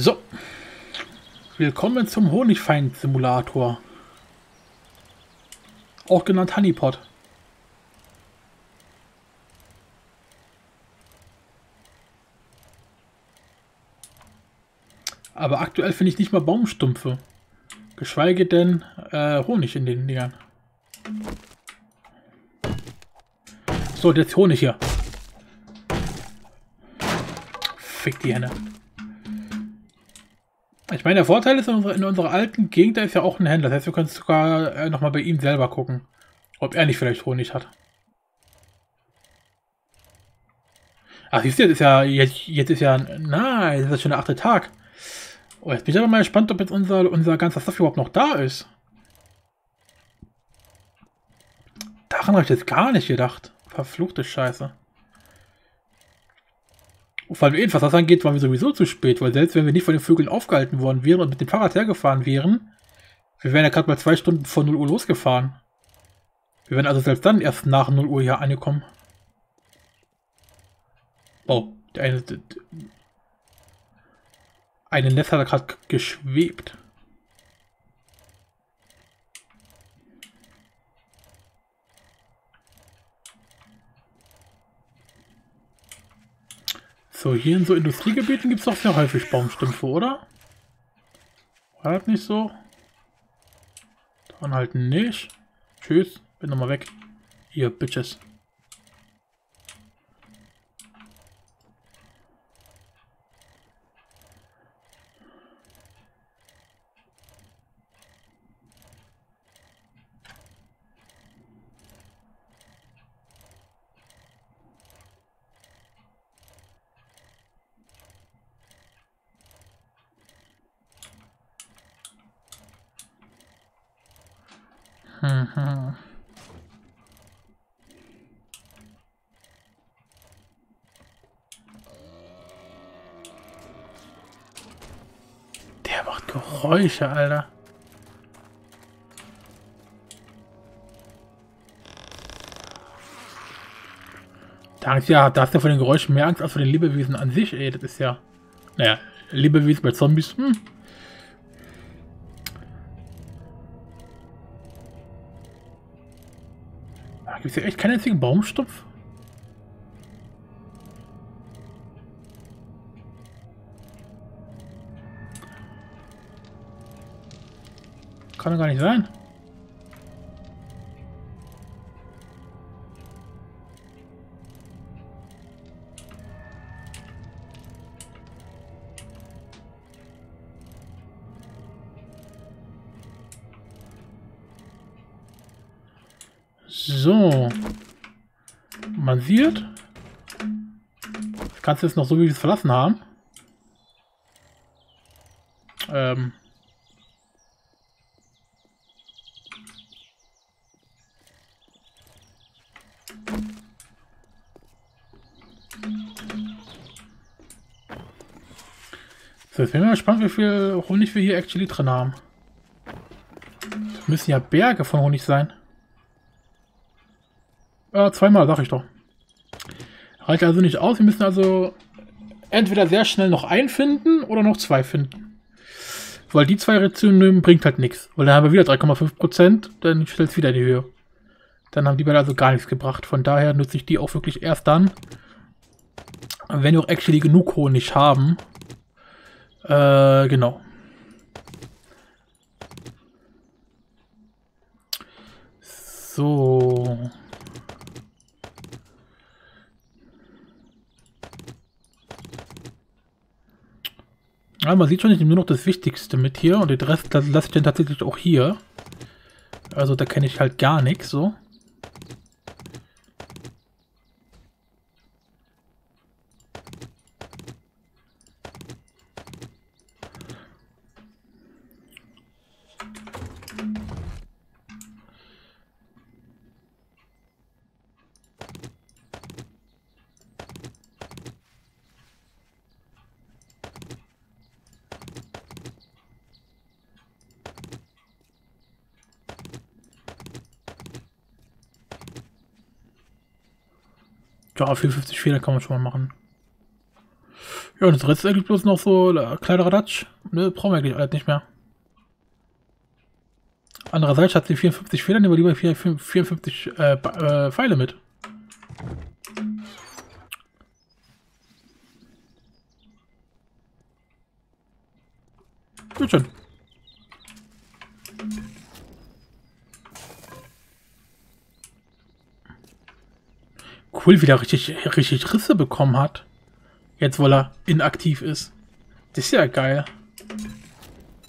So. Willkommen zum Honigfeind-Simulator. Auch genannt Honeypot. Aber aktuell finde ich nicht mal Baumstumpfe. Geschweige denn äh, Honig in den Dingern. So, jetzt Honig hier. Fick die Henne. Ich meine, der Vorteil ist, in unserer, in unserer alten Gegend, da ist ja auch ein Händler. Das heißt, wir können sogar äh, nochmal bei ihm selber gucken, ob er nicht vielleicht Honig hat. Ach, siehst du, jetzt ist ja, jetzt, jetzt ist ja, na, jetzt ist das schon der achte Tag. Oh, jetzt bin ich aber mal gespannt, ob jetzt unser, unser ganzer Stuff überhaupt noch da ist. Daran habe ich jetzt gar nicht gedacht. Verfluchte Scheiße. Vor allem was das angeht, waren wir sowieso zu spät, weil selbst wenn wir nicht von den Vögeln aufgehalten worden wären und mit dem Fahrrad hergefahren wären, wir wären ja gerade mal zwei Stunden vor 0 Uhr losgefahren. Wir wären also selbst dann erst nach 0 Uhr hier angekommen. Oh, der eine, der, eine Netz hat gerade geschwebt. So, hier in so Industriegebieten gibt es doch sehr häufig Baumstümpfe, oder? War das nicht so? Dann halt nicht. Tschüss, bin nochmal weg. Hier, Bitches. Mhm. Der macht Geräusche, Alter. Angst, ja, da hast du von den Geräuschen mehr Angst als vor den Lebewesen an sich, ey. Das ist ja. Naja, Lebewesen bei Zombies, hm. Gibt es hier echt keinen einzigen Baumstumpf? Kann doch gar nicht sein. Ganze ist noch so, wie wir es verlassen haben. Ähm. So, jetzt bin ich mal gespannt, wie viel Honig wir hier actually drin haben. Das müssen ja Berge von Honig sein. Äh, zweimal, sag ich doch. Reicht also nicht aus. Wir müssen also entweder sehr schnell noch einen finden oder noch zwei finden. Weil die zwei Rezensionen bringt halt nichts. Weil dann haben wir wieder 3,5%, dann stellt es wieder in die Höhe. Dann haben die beide also gar nichts gebracht. Von daher nutze ich die auch wirklich erst dann, wenn wir auch actually genug Honig haben. Äh, genau. So. Ja, man sieht schon, ich nehme nur noch das Wichtigste mit hier und den Rest lasse ich dann tatsächlich auch hier. Also da kenne ich halt gar nichts so. Ja, 54 Fehler kann man schon mal machen. Ja, und das Rest ist eigentlich bloß noch so äh, kleiner Radatsch. Ne, brauchen wir eigentlich nicht mehr. Andererseits hat sie 54 Federn, nehmen wir lieber 54 äh, äh, Pfeile mit. Gut schön. Cool, wie richtig, richtig Risse bekommen hat. Jetzt, weil er inaktiv ist. Das ist ja geil.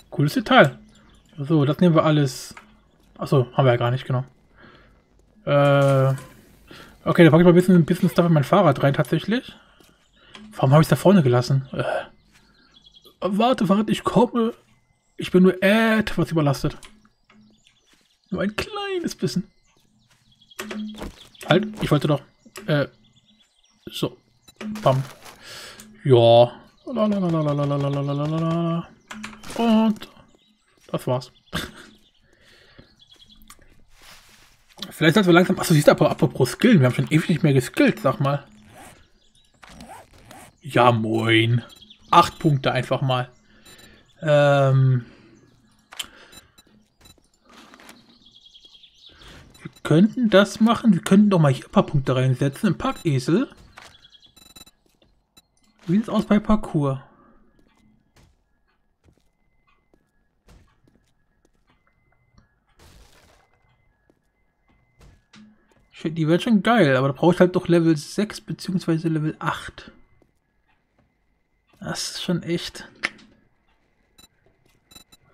Cooles Detail. So, das nehmen wir alles. Achso, haben wir ja gar nicht, genau. Äh, okay, da packe ich mal ein bisschen, ein bisschen Stuff in mein Fahrrad rein, tatsächlich. Warum habe ich es da vorne gelassen? Äh, warte, Fahrrad, ich komme. Ich bin nur etwas überlastet. Nur ein kleines bisschen. Halt, ich wollte doch. Äh, so. Bam. Ja. Und das war's. Vielleicht sollten wir langsam... Achso, siehst du, apropos Skillen. Wir haben schon ewig nicht mehr geskillt, sag mal. Ja, moin. Acht Punkte einfach mal. Ähm... könnten das machen. Wir könnten doch mal hier ein paar Punkte reinsetzen. Im Packesel. Wie sieht es aus bei Parcours? Die wird schon geil, aber da brauche ich halt doch Level 6 bzw. Level 8. Das ist schon echt...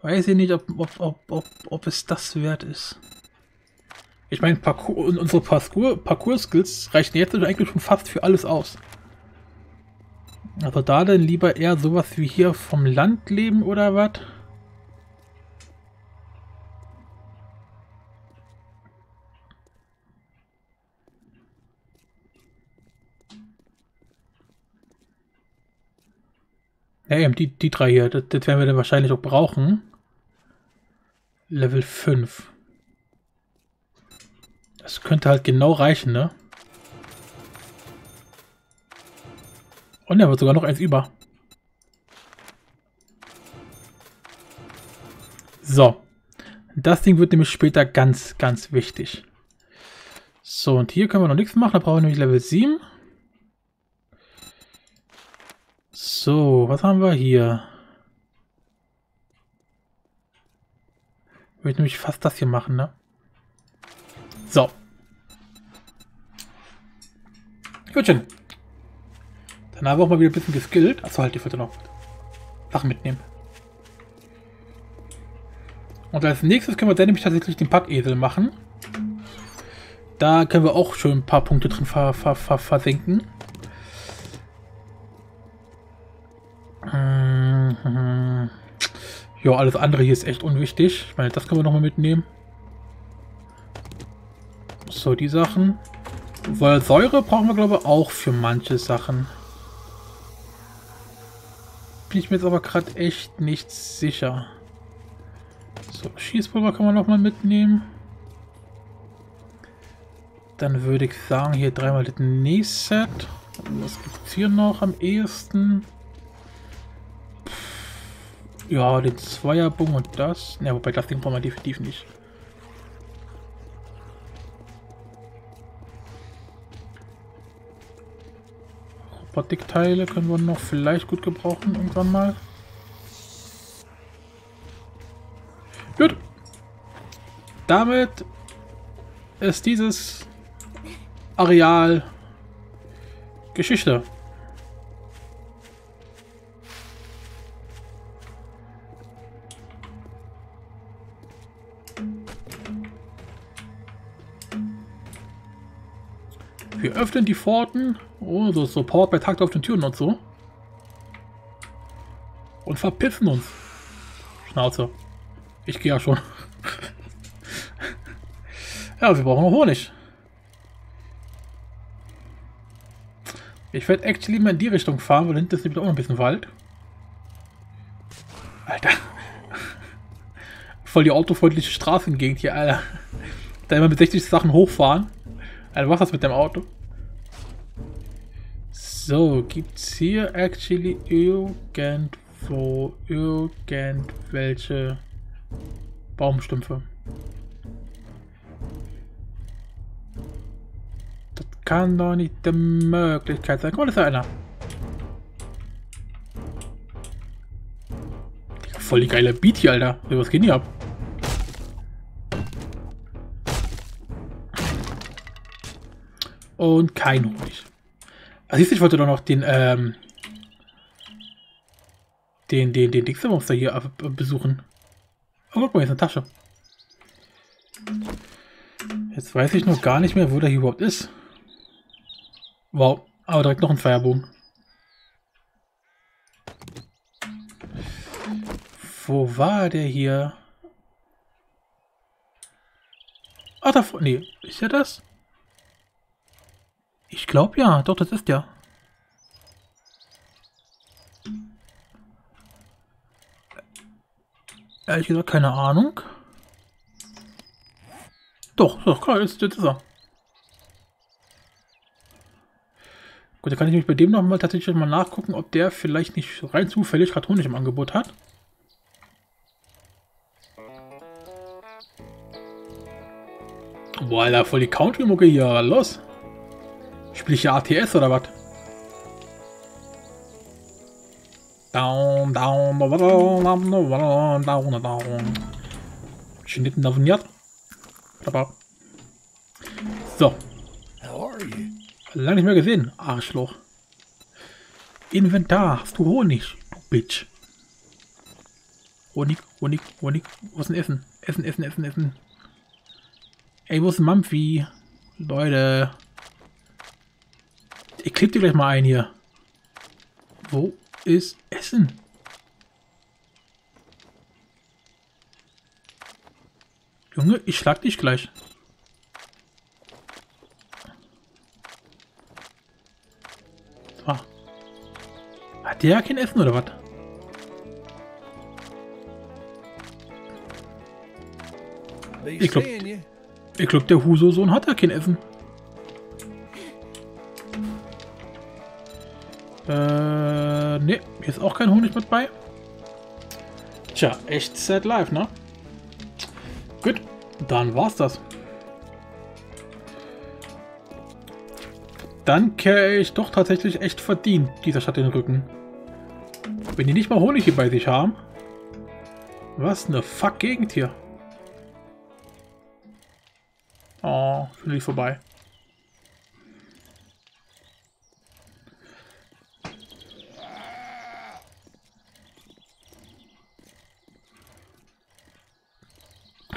Weiß ich nicht, ob, ob, ob, ob, ob es das wert ist. Ich meine, Parcours, unsere Parcours-Skills Parcours reichen jetzt eigentlich schon fast für alles aus. Also da denn lieber eher sowas wie hier vom Land leben oder was? Ja, eben, die, die drei hier, das, das werden wir dann wahrscheinlich auch brauchen. Level 5. Das könnte halt genau reichen, ne? Und er wird sogar noch eins über. So. Das Ding wird nämlich später ganz, ganz wichtig. So, und hier können wir noch nichts machen. Da brauchen wir nämlich Level 7. So, was haben wir hier? Ich würde nämlich fast das hier machen, ne? So. Gut schön. Dann haben wir auch mal wieder ein bisschen geskillt. Achso, halt, die Fütter noch Sachen mitnehmen. Und als nächstes können wir dann nämlich tatsächlich den Packesel machen. Da können wir auch schon ein paar Punkte drin ver ver ver versenken. Mhm. Ja, alles andere hier ist echt unwichtig. Ich meine, das können wir nochmal mitnehmen. So, die Sachen. Weil Säure brauchen wir, glaube ich, auch für manche Sachen bin ich mir jetzt aber gerade echt nicht sicher. So, Schießpulver kann man noch mal mitnehmen. Dann würde ich sagen, hier dreimal das Nähset. Was gibt es hier noch am ehesten? Ja, den Zweierbogen und das. Ne, wobei das Ding brauchen wir definitiv nicht. Robotikteile können wir noch vielleicht gut gebrauchen irgendwann mal. Gut. Damit ist dieses Areal Geschichte. Wir öffnen die Pforten. Oh, so Support bei Takt auf den Türen und so. Und verpissen uns. Schnauze. Ich gehe ja schon. ja, wir brauchen noch Honig. Ich werde actually mal in die Richtung fahren, weil hinten ist nämlich auch noch ein bisschen Wald. Alter. Voll die autofreundliche Straßengegend hier, Alter. Da immer mit 60 Sachen hochfahren. Was ist das mit dem Auto? So, gibt es hier actually irgendwo irgendwelche Baumstümpfe? Das kann doch nicht die Möglichkeit sein. Guck mal, das ist einer. Voll die geile Beat hier, Alter. Was geht hier ab? Und kein Honig. Also siehst du, ich wollte doch noch den, ähm, den, den, den Dixie-Monster hier besuchen. Oh, guck mal, hier ist eine Tasche. Jetzt weiß ich noch gar nicht mehr, wo der hier überhaupt ist. Wow, aber direkt noch ein Feuerbogen. Wo war der hier? Ach, da vorne. Nee, ist ja das? Ich glaube ja, doch, das ist ja. Ehrlich gesagt, keine Ahnung. Doch, doch, klar, jetzt, jetzt ist er. Gut, da kann ich mich bei dem noch mal tatsächlich mal nachgucken, ob der vielleicht nicht rein zufällig gerade Honig im Angebot hat. Alter, voll die Country-Mucke hier. Los. Spiele ich hier ATS oder was? Down, down, down, down, down, down, down. Schnitten davoniert. So. Lange nicht mehr gesehen, Arschloch. Inventar, hast du Honig, du Bitch. Honig, Honig, Honig. Wo ist denn Essen? Essen, Essen, Essen, Essen. Ey, wo ist Mampfi? Leute. Ich kleb dir gleich mal ein hier. Wo ist Essen? Junge, ich schlag dich gleich. So. Hat der kein Essen oder was? Ich glaube, ich glaub, der Huso-Sohn hat ja kein Essen. Äh, ne, hier ist auch kein Honig mit bei. Tja, echt sad live, ne? Gut, dann war's das. Dann kehre ich doch tatsächlich echt verdient dieser Stadt den Rücken. Wenn die nicht mal Honig hier bei sich haben. Was eine fuck Gegend hier. Oh, ich vorbei.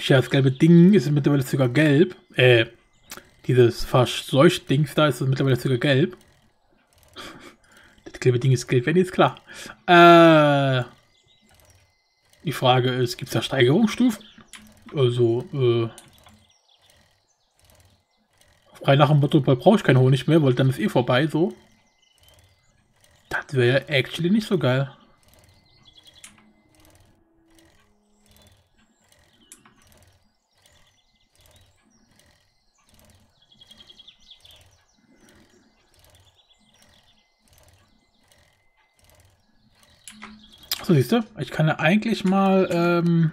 Ja, das gelbe Ding ist mittlerweile sogar gelb. Äh, dieses Verseucht-Dings da ist mittlerweile sogar gelb. Das gelbe Ding ist gelb, wenn jetzt klar. Äh, die Frage ist, gibt es da Steigerungsstufen? Also, äh, frei nach dem Motto, brauche ich keinen Honig mehr, weil dann ist eh vorbei, so. Das wäre actually nicht so geil. So, siehst du, ich kann ja eigentlich mal ähm,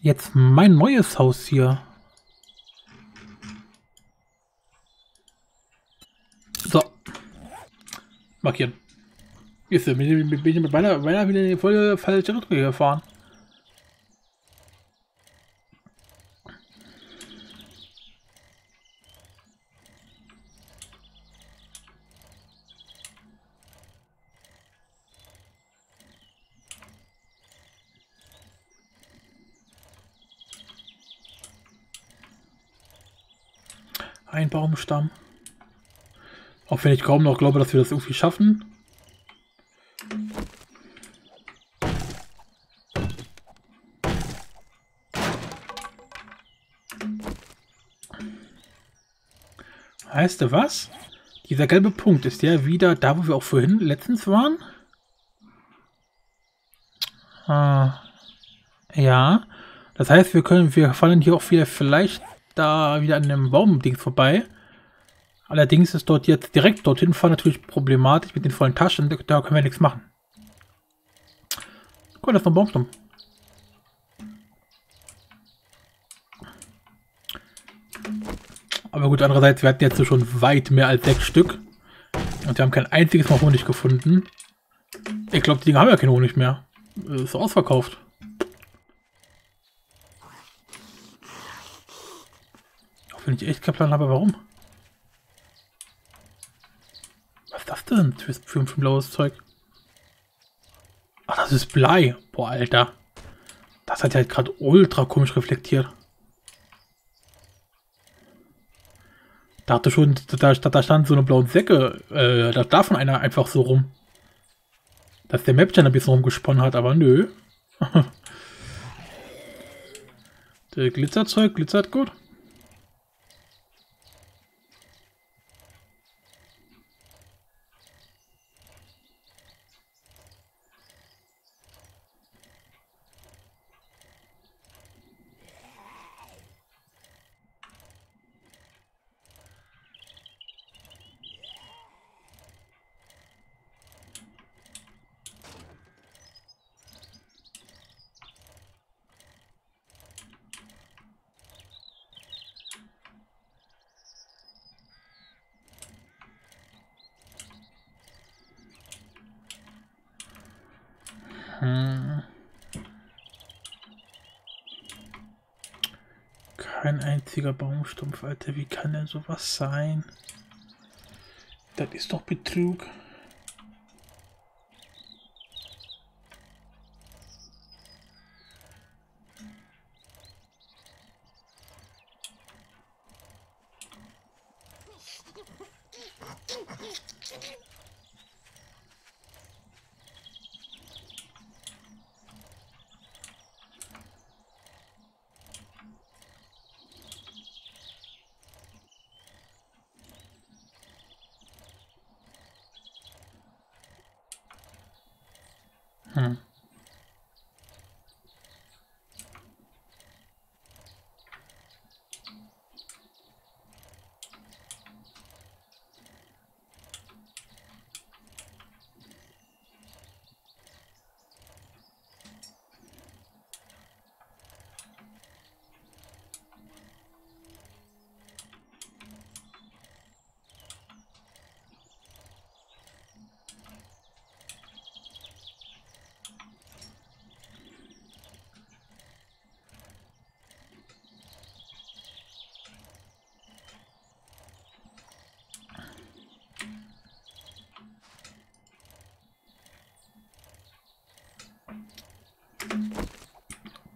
jetzt mein neues Haus hier. So. Markieren. Ist bin ich mit meiner, meiner wieder in die volle falsche Richtung gefahren. Baumstamm. Auch wenn ich kaum noch glaube, dass wir das irgendwie schaffen. Heißt du was? Dieser gelbe Punkt, ist der wieder da, wo wir auch vorhin letztens waren? Ah, ja. Das heißt, wir können, wir fallen hier auch wieder vielleicht da wieder an dem Baumding vorbei. Allerdings ist dort jetzt direkt dorthin fahren natürlich problematisch mit den vollen Taschen. Da können wir nichts machen. Mal, das ist ein Baumstamm. Aber gut, andererseits, wir hatten jetzt schon weit mehr als sechs Stück. Und wir haben kein einziges Mal Honig gefunden. Ich glaube, die Dinge haben ja keinen Honig mehr. Ist ausverkauft. Auch wenn ich echt keinen Plan habe, warum. Was ist das denn für, für blaues Zeug? Ach, das ist Blei. Boah, Alter. Das hat ja gerade ultra komisch reflektiert. dachte schon, da, da stand so eine blaue Säcke, äh, da davon einer einfach so rum. Dass der Mapchen ein bisschen rumgesponnen hat, aber nö. der Glitzerzeug glitzert gut. Hm. Kein einziger Baumstumpf, Alter. Wie kann denn sowas sein? Das ist doch Betrug.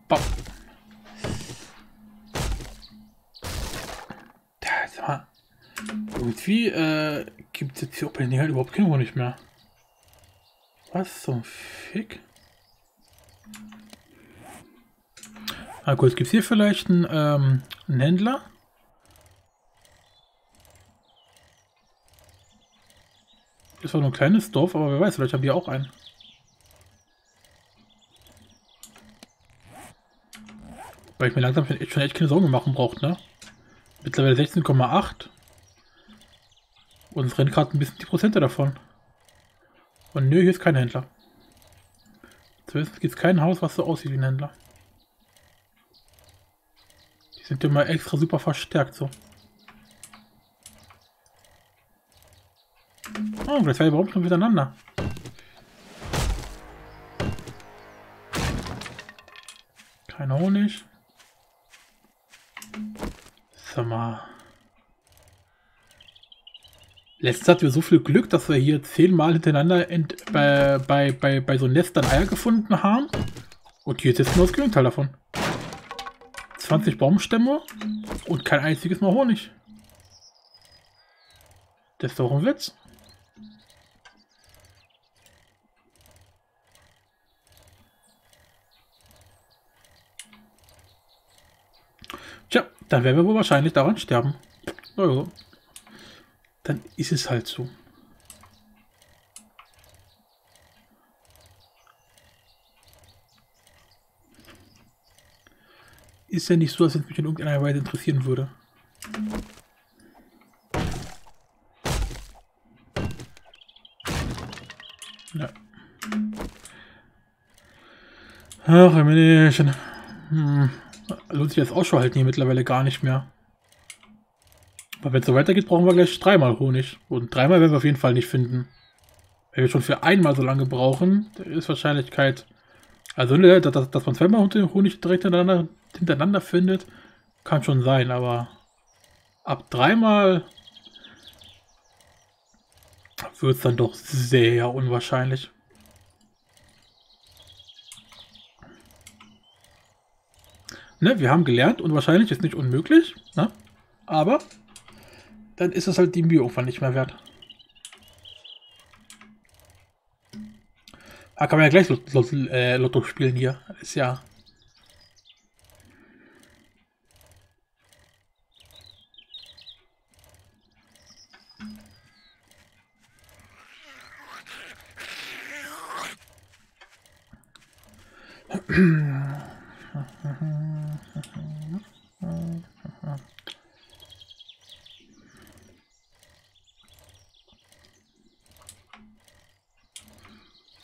Bam. Das war irgendwie äh, gibt es jetzt hier Open halt überhaupt keinen nicht mehr. Was zum Fick? Ah gut, gibt es hier vielleicht einen, ähm, einen Händler? Das war nur ein kleines Dorf, aber wer weiß, vielleicht haben die auch einen. Weil ich mir langsam schon echt, keine Sorgen machen braucht, ne? Mittlerweile 16,8. Und es rennen gerade ein bisschen die Prozente davon. Und nö, hier ist kein Händler. Zumindest gibt es kein Haus, was so aussieht wie ein Händler. Die sind immer extra super verstärkt so. Oh, das war überhaupt schon miteinander. Kein Honig. Sag mal. Letztens hatten wir so viel Glück, dass wir hier zehnmal hintereinander bei, bei, bei, bei so Nestern Eier gefunden haben. Und hier ist nur das Gegenteil davon. 20 Baumstämme und kein einziges Mal Honig. Das ist doch ein Witz. Dann werden wir wohl wahrscheinlich daran sterben. Naja. Dann ist es halt so. Ist ja nicht so, dass es mich in irgendeiner Weise interessieren würde. Ja. Ach, ein Mädchen. Hm. Lohnt sich das Ausschau halten hier mittlerweile gar nicht mehr. Aber wenn es so weitergeht, brauchen wir gleich dreimal Honig. Und dreimal werden wir auf jeden Fall nicht finden. Wenn wir schon für einmal so lange brauchen, ist Wahrscheinlichkeit... Also, ne, dass, dass man zweimal Honig direkt hintereinander, hintereinander findet, kann schon sein, aber ab dreimal wird es dann doch sehr unwahrscheinlich. Ne, wir haben gelernt und wahrscheinlich ist nicht unmöglich, ne? aber dann ist es halt die Mühe irgendwann nicht mehr wert. Da kann man ja gleich äh, Lotto spielen hier. ist ja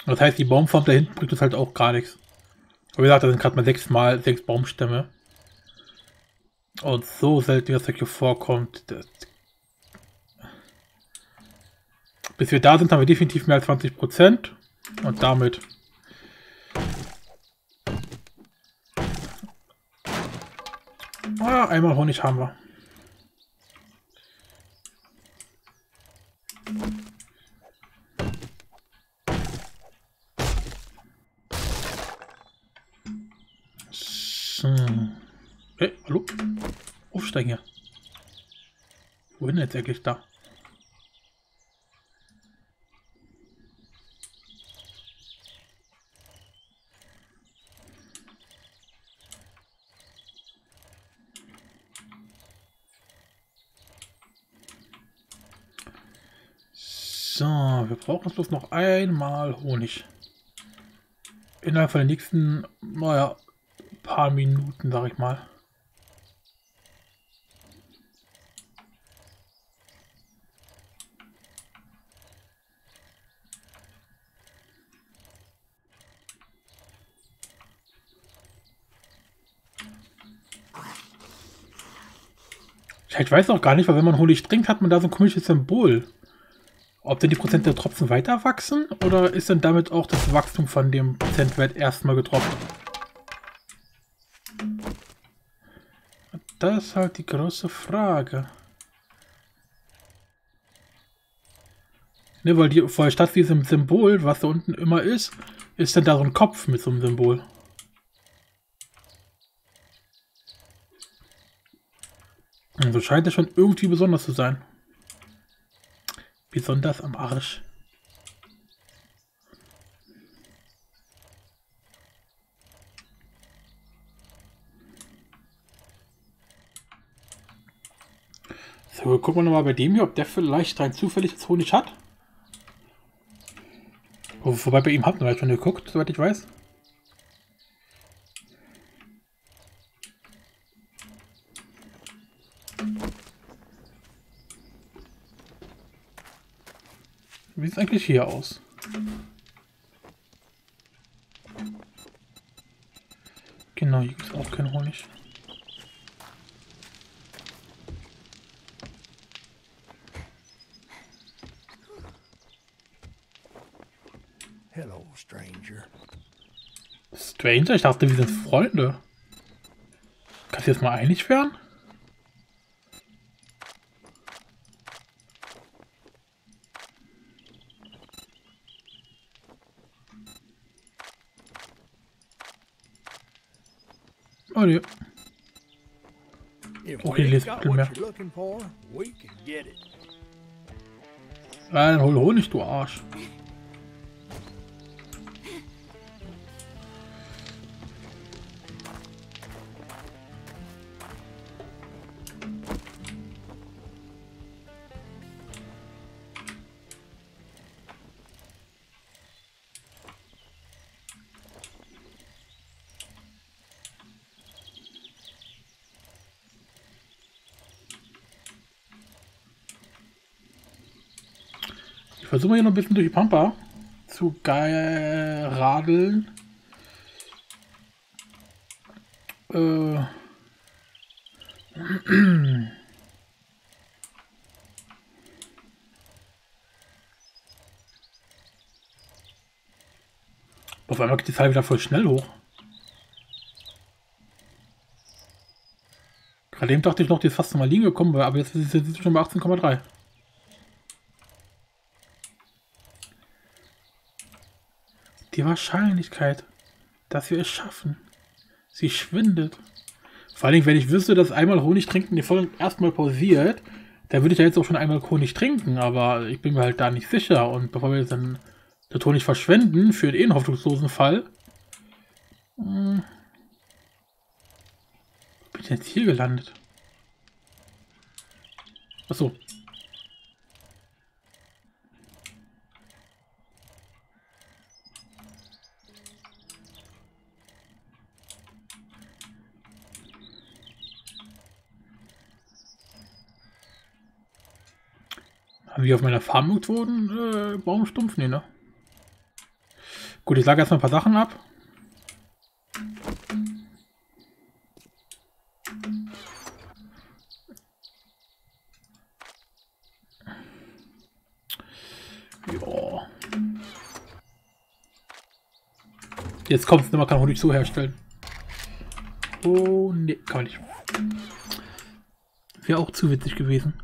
Das heißt, die Baumform da hinten bringt uns halt auch gar nichts. Aber wie gesagt, da sind gerade mal sechs mal sechs Baumstämme. Und so selten, dass das hier vorkommt. Das Bis wir da sind, haben wir definitiv mehr als 20 Prozent. Und damit Ah, einmal Honig haben wir. So. Hey, hallo? Aufsteigen hier. Wohin jetzt eigentlich da? So, wir brauchen bloß noch einmal Honig. Innerhalb von den nächsten, naja, paar Minuten, sag ich mal. Ich weiß auch gar nicht, weil wenn man Honig trinkt, hat man da so ein komisches Symbol. Ob denn die Prozent der Tropfen weiter wachsen oder ist denn damit auch das Wachstum von dem Prozentwert erstmal getropft? Das ist halt die große Frage. Ne, weil, die, weil statt diesem Symbol, was da unten immer ist, ist dann da so ein Kopf mit so einem Symbol. Also scheint es schon irgendwie besonders zu sein. Besonders am Arsch. So, gucken wir nochmal bei dem hier, ob der vielleicht rein zufällig Honig hat. Wobei bei ihm hat man halt schon geguckt, soweit ich weiß. Wie sieht es eigentlich hier aus? Genau, hier gibt es auch keinen Honig. Hello, stranger. Stranger? Ich dachte, wir sind Freunde. Kannst du jetzt mal einig werden? For, we can get it. Ah, dann hol Honig, du Arsch. Versuche hier noch ein bisschen durch die Pampa zu geil radeln. Äh. Auf einmal geht die Zahl wieder voll schnell hoch. Gerade eben dachte ich noch, die ist fast nochmal liegen gekommen, aber jetzt ist sie schon bei 18,3. Die Wahrscheinlichkeit, dass wir es schaffen, sie schwindet. Vor allem, wenn ich wüsste, dass einmal Honig trinken die Folge erstmal pausiert, dann würde ich ja jetzt auch schon einmal Honig trinken, aber ich bin mir halt da nicht sicher. Und bevor wir jetzt dann den Honig verschwenden für den hoffnungslosen Fall, hm, bin ich jetzt hier gelandet? Achso. Haben wir auf meiner Farm irgendwo einen äh, Baumstumpf? Nee, ne? Gut, ich sage erstmal ein paar Sachen ab. Ja. Jetzt kommt es, man kann Honig so herstellen. Oh, nee, kann man nicht. Wäre auch zu witzig gewesen.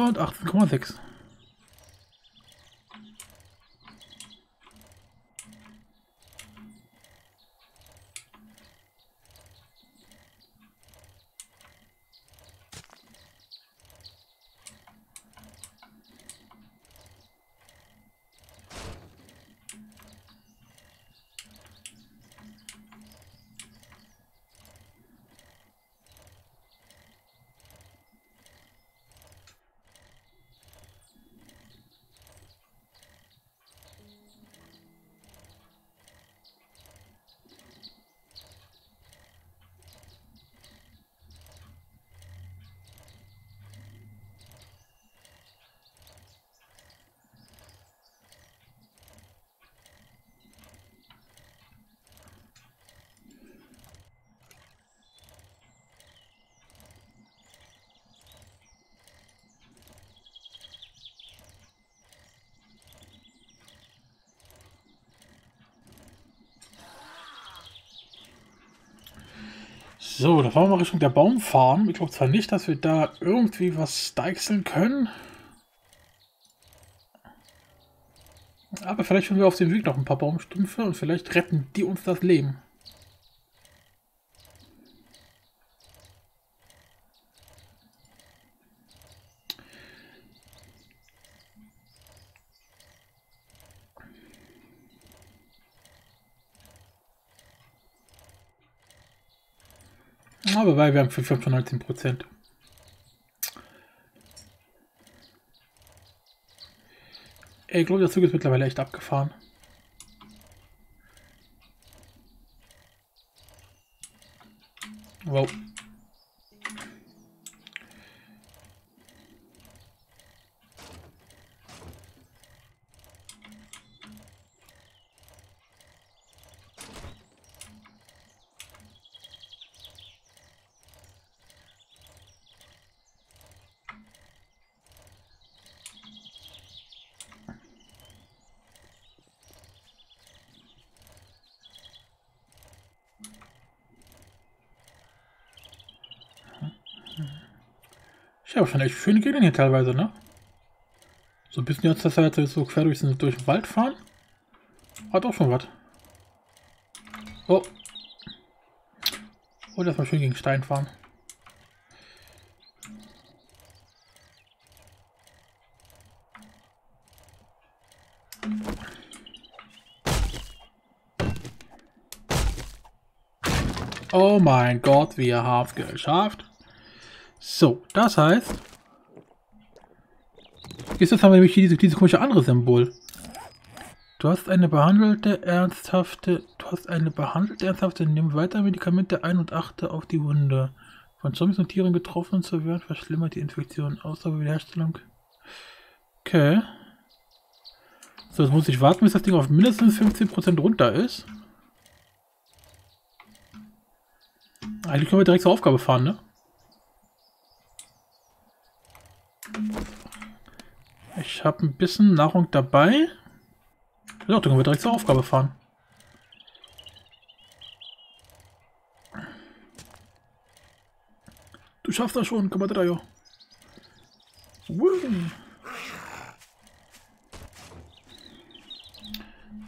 Und 18,6. So, da fahren wir Richtung der Baumfarm. Ich glaube zwar nicht, dass wir da irgendwie was deichseln können. Aber vielleicht finden wir auf dem Weg noch ein paar Baumstümpfe und vielleicht retten die uns das Leben. Aber weil wir haben 95 Prozent. Ich glaube, der Zug ist mittlerweile echt abgefahren. Wow. Schon echt schöne Gegenden hier teilweise, ne? So ein bisschen jetzt, dass wir jetzt so quer durch, durch den Wald fahren. Hat auch schon was. Oh. Und erstmal schön gegen Stein fahren. Oh mein Gott, wir haben es geschafft. So, das heißt... Jetzt haben wir nämlich hier diese, dieses komische andere Symbol. Du hast eine behandelte ernsthafte, du hast eine behandelte ernsthafte, nimm weiter Medikamente ein und achte auf die Wunde. Von Zombies und Tieren getroffen zu werden, verschlimmert die Infektion. Außer Wiederherstellung. Okay. So, jetzt muss ich warten, bis das Ding auf mindestens 15% runter ist. Eigentlich können wir direkt zur Aufgabe fahren, ne? Ich habe ein bisschen Nahrung dabei. Ja, dann können wir direkt zur Aufgabe fahren. Du schaffst das schon, komm mal da, jo.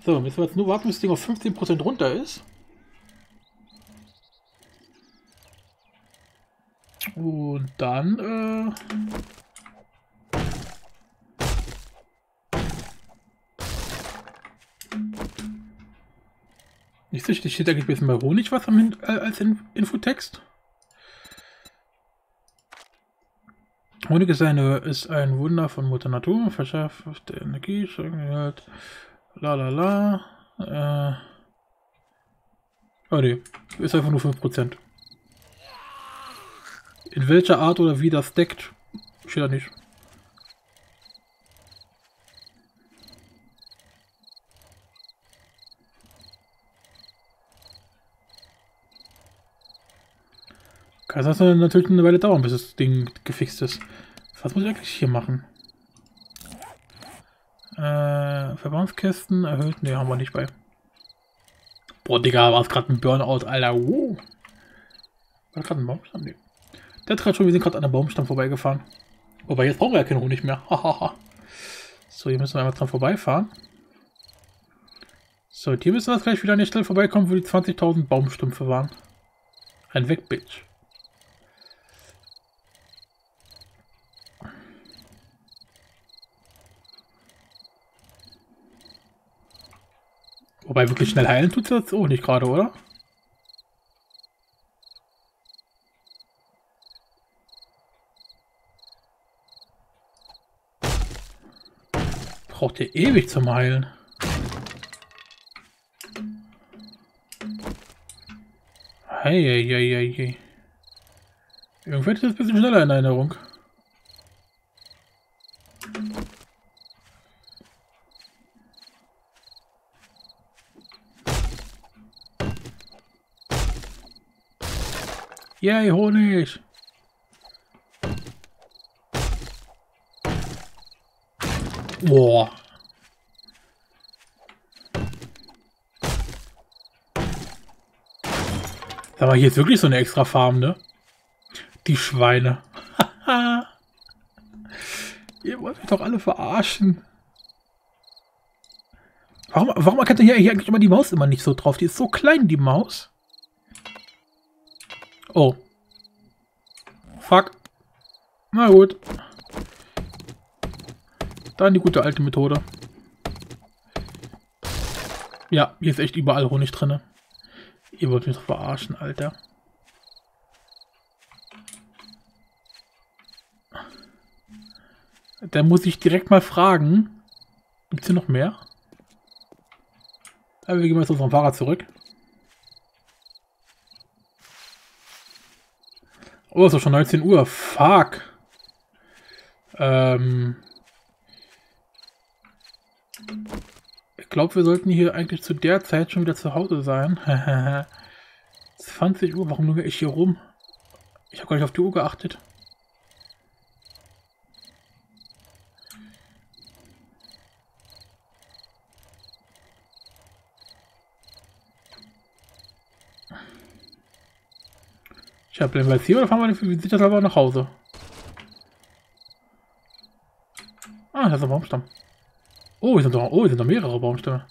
So, müssen wir jetzt nur warten, bis das Ding auf 15% runter ist. Und dann, äh... Nicht sicher, steht ein bisschen bei Honig was äh, als Infotext. Honig ist, eine, ist ein Wunder von Mutter Natur, verschafft Energie, halt, la la la. Äh, oh ne, ist einfach nur 5%. In welcher Art oder wie das deckt, steht da nicht. Kann das natürlich eine Weile dauern, bis das Ding gefixt ist. Was muss ich eigentlich hier machen? Äh, Verbandskästen erhöht. Ne, haben wir nicht bei. Boah, Digga, war es gerade ein Burnout, Alter. Uh. War gerade ein Baumstamm? Nee. Der hat gerade schon, wir sind gerade an der Baumstamm vorbeigefahren. Wobei, jetzt brauchen wir ja keinen Honig mehr. so, hier müssen wir einmal dran vorbeifahren. So, hier müssen wir gleich wieder an der Stelle vorbeikommen, wo die 20.000 Baumstümpfe waren. Ein Weg, Bitch. Wobei wirklich schnell heilen tut es jetzt auch nicht gerade, oder? Braucht ihr ewig zum Heilen. Hey. Irgendwie ist das ein bisschen schneller in Erinnerung. Yay, Honig! Boah. Aber hier ist wirklich so eine extra Farm, ne? Die Schweine. Ihr wollt mich doch alle verarschen. Warum, warum erkennt ihr hier eigentlich immer die Maus immer nicht so drauf? Die ist so klein, die Maus. Oh. Fuck. Na gut. Dann die gute alte Methode. Ja, hier ist echt überall Honig drin. Ihr wollt mich doch verarschen, Alter. Da muss ich direkt mal fragen. Gibt es hier noch mehr? Aber wir gehen jetzt auf unserem Fahrrad zurück. Oh, ist doch schon 19 Uhr. Fuck. Ähm. Ich glaube, wir sollten hier eigentlich zu der Zeit schon wieder zu Hause sein. 20 Uhr, warum nur ich hier rum? Ich habe gar nicht auf die Uhr geachtet. Ja, bleiben wir jetzt hier oder fahren wir sieht das aber nach Hause? Ah, das ist ein Baumstamm. Oh, hier sind noch, oh, hier sind noch mehrere Baumstämme.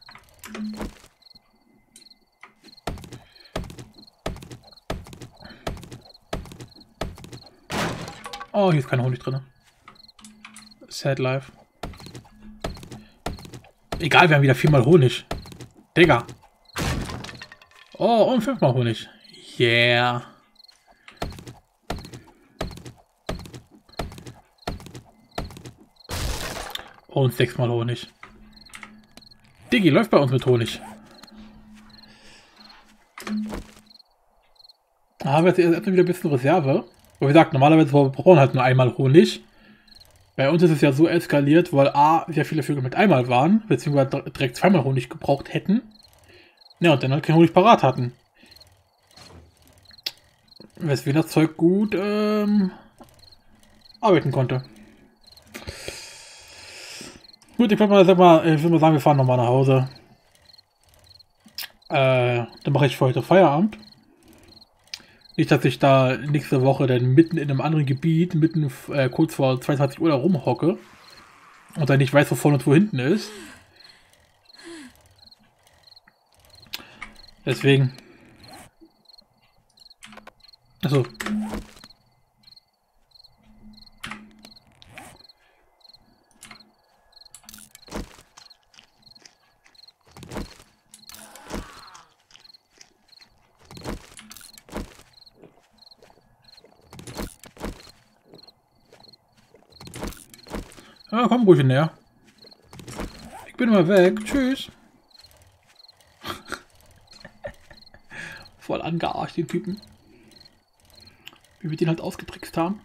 Oh, hier ist kein Honig drin. Sad Life. Egal, wir haben wieder viermal Honig. Digga. Oh, und fünfmal Honig. Yeah. Und sechsmal Honig. Diggi, läuft bei uns mit Honig. Da haben wir jetzt erstmal wieder ein bisschen Reserve. Wie gesagt, normalerweise brauchen wir halt nur einmal Honig. Bei uns ist es ja so eskaliert, weil A, sehr viele Vögel mit einmal waren, beziehungsweise direkt zweimal Honig gebraucht hätten. Ja, und dann halt kein Honig parat hatten. Weswegen das Zeug gut ähm, arbeiten konnte. Gut, ich würde mal, mal, würd mal sagen, wir fahren nochmal nach Hause. Äh, dann mache ich für heute Feierabend. Nicht, dass ich da nächste Woche dann mitten in einem anderen Gebiet, mitten äh, kurz vor 22 Uhr da rumhocke und dann nicht weiß, wo vorne und wo hinten ist. Deswegen. Also. Ja, komm ruhig näher. Ich bin mal weg. Tschüss. Voll angearscht, den Typen. Wie wir den halt ausgetrickst haben.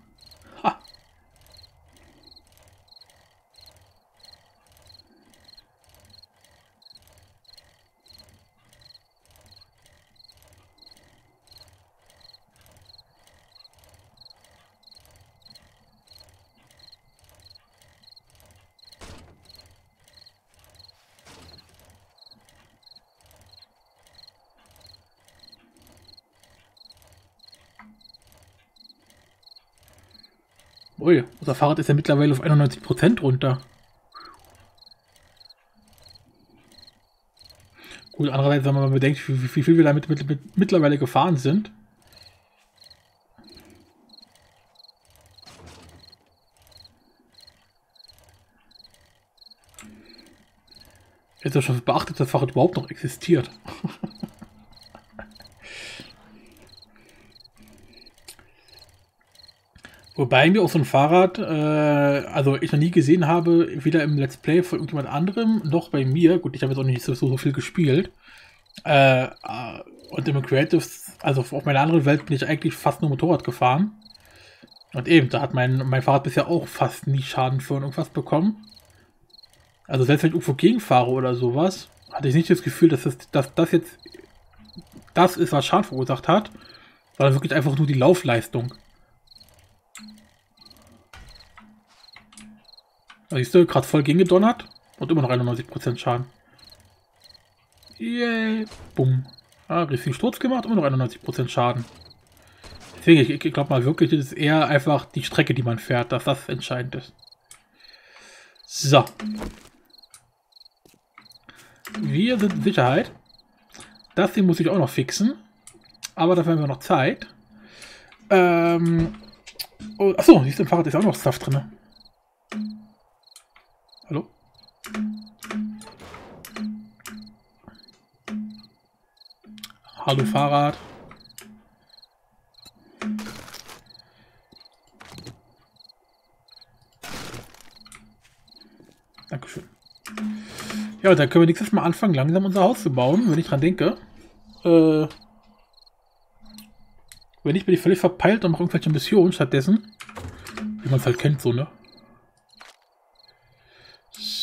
Unser Fahrrad ist ja mittlerweile auf 91% runter. Gut, andererseits, wenn man bedenkt, wie, wie viel wir damit mit, mit, mittlerweile gefahren sind. Jetzt ist schon beachtet, dass das Fahrrad überhaupt noch existiert. Wobei mir auch so ein Fahrrad, äh, also ich noch nie gesehen habe, weder im Let's Play von irgendjemand anderem, noch bei mir, gut, ich habe jetzt auch nicht so, so viel gespielt, äh, äh, und im Creatives, also auf meiner anderen Welt bin ich eigentlich fast nur Motorrad gefahren. Und eben, da hat mein, mein Fahrrad bisher auch fast nie Schaden für irgendwas bekommen. Also selbst wenn ich irgendwo gegenfahre oder sowas, hatte ich nicht das Gefühl, dass das, dass das jetzt das ist, was Schaden verursacht hat, sondern wirklich einfach nur die Laufleistung. Siehst du, gerade voll gegengedonnert und immer noch 91% Schaden. Yay. Bumm. Ah, richtig Sturz gemacht, immer noch 91% Schaden. Deswegen, ich, ich glaube mal wirklich, das ist eher einfach die Strecke, die man fährt, dass das entscheidend ist. So. Wir sind in Sicherheit. Das hier muss ich auch noch fixen. Aber dafür haben wir noch Zeit. Ähm. Oh, achso, siehst du, im Fahrrad ist auch noch Saft drin. Hallo? Hallo Fahrrad. Dankeschön. Ja, dann können wir nächstes Mal anfangen, langsam unser Haus zu bauen, wenn ich dran denke. Äh, wenn ich bin ich völlig verpeilt und mache irgendwelche Missionen stattdessen. Wie man es halt kennt, so, ne?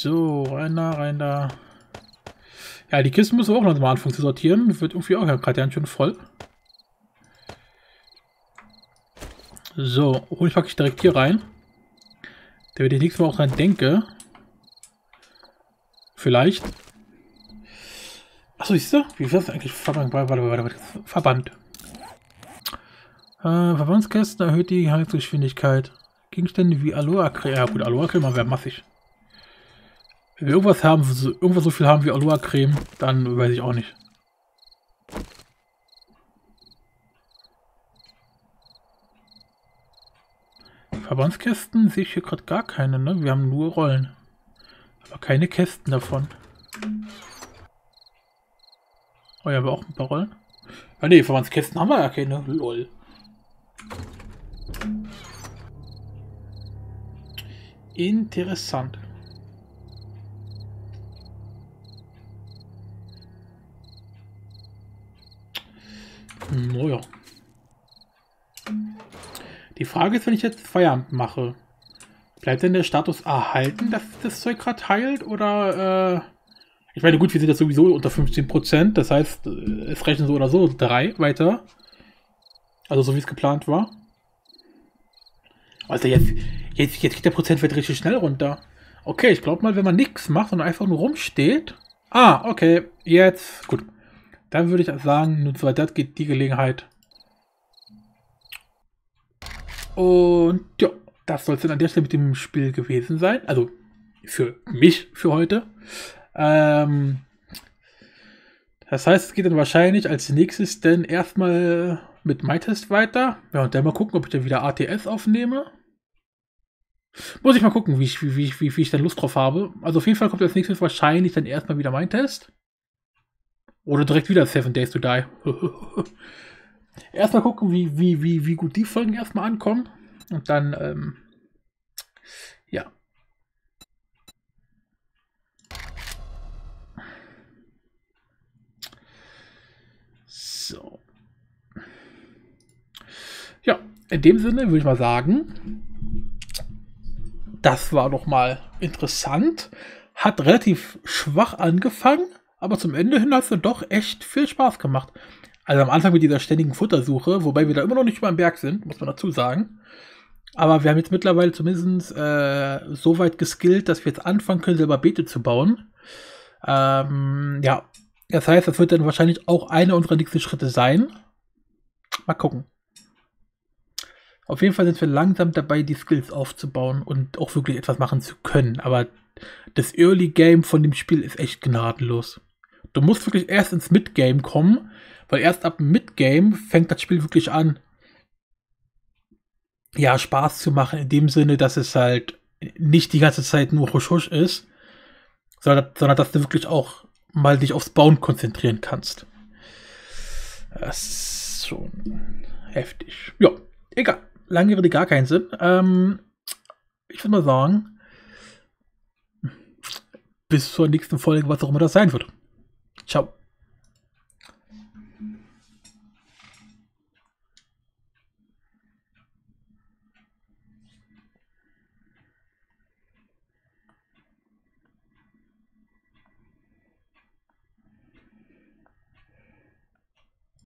So, rein da, rein da. Ja, die Kisten müssen wir auch noch mal anfangen zu sortieren. Wird irgendwie auch gerade ganz schön voll. So, hol ich packe ich direkt hier rein. Da werde ich nächstes Mal auch dran denke. Vielleicht. Achso, siehst du? Wie ist das eigentlich? Verband. Verband. Äh, Verbandskästen erhöht die Heizgeschwindigkeit. Gegenstände wie Aloha-Creme. Ja gut, Aloha-Creme wäre massig. Wenn wir irgendwas haben, so, irgendwas so viel haben wie Aloha-Creme, dann weiß ich auch nicht. Verbandskästen sehe ich hier gerade gar keine, ne? Wir haben nur Rollen. Aber keine Kästen davon. Oh ja, aber auch ein paar Rollen. Ah ne, Verbandskästen haben wir ja keine. Lol. Interessant. Naja. Die Frage ist, wenn ich jetzt Feierabend mache, bleibt denn der Status erhalten, dass das Zeug gerade heilt? Oder, äh, ich meine, gut, wir sind jetzt sowieso unter 15%, das heißt, äh, es rechnen so oder so drei weiter. Also so wie es geplant war. Also jetzt, jetzt, jetzt geht der Prozentwert richtig schnell runter. Okay, ich glaube mal, wenn man nichts macht und einfach nur rumsteht. Ah, okay, jetzt, gut. Dann würde ich sagen, zwar das geht die Gelegenheit. Und ja, das soll es dann an der Stelle mit dem Spiel gewesen sein. Also für mich, für heute. Ähm, das heißt, es geht dann wahrscheinlich als nächstes dann erstmal mit MyTest weiter. Ja, und dann mal gucken, ob ich dann wieder ATS aufnehme. Muss ich mal gucken, wie ich, wie, wie, wie ich dann Lust drauf habe. Also auf jeden Fall kommt als nächstes wahrscheinlich dann erstmal wieder mein Test. Oder direkt wieder Seven Days to Die. erstmal gucken, wie, wie, wie, wie gut die Folgen erstmal ankommen. Und dann, ähm, ja. So. Ja, in dem Sinne würde ich mal sagen, das war doch mal interessant. Hat relativ schwach angefangen, aber zum Ende hin hat es doch echt viel Spaß gemacht. Also am Anfang mit dieser ständigen Futtersuche, wobei wir da immer noch nicht über den Berg sind, muss man dazu sagen. Aber wir haben jetzt mittlerweile zumindest äh, so weit geskillt, dass wir jetzt anfangen können, selber Beete zu bauen. Ähm, ja, das heißt, das wird dann wahrscheinlich auch einer unserer nächsten Schritte sein. Mal gucken. Auf jeden Fall sind wir langsam dabei, die Skills aufzubauen und auch wirklich etwas machen zu können. Aber das Early Game von dem Spiel ist echt gnadenlos. Du musst wirklich erst ins Mid-Game kommen, weil erst ab dem Mid-Game fängt das Spiel wirklich an, ja, Spaß zu machen, in dem Sinne, dass es halt nicht die ganze Zeit nur husch husch ist, sondern, sondern dass du wirklich auch mal dich aufs Bauen konzentrieren kannst. Das ist schon heftig. Ja, egal lange Rede gar keinen Sinn. Ähm, ich würde mal sagen, bis zur nächsten Folge, was auch immer das sein wird. Ciao.